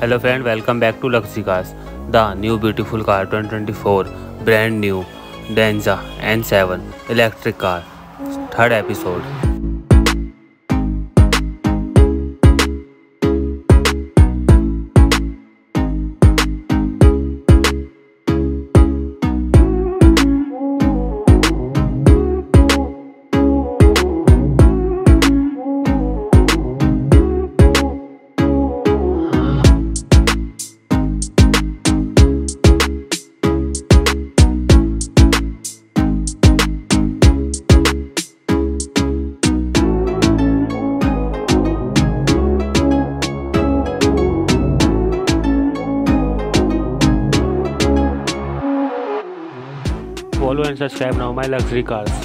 Hello friend, welcome back to Luxury Cars. The new beautiful car 2024 brand new Denza N7 electric car third episode. Follow and subscribe now my luxury cars.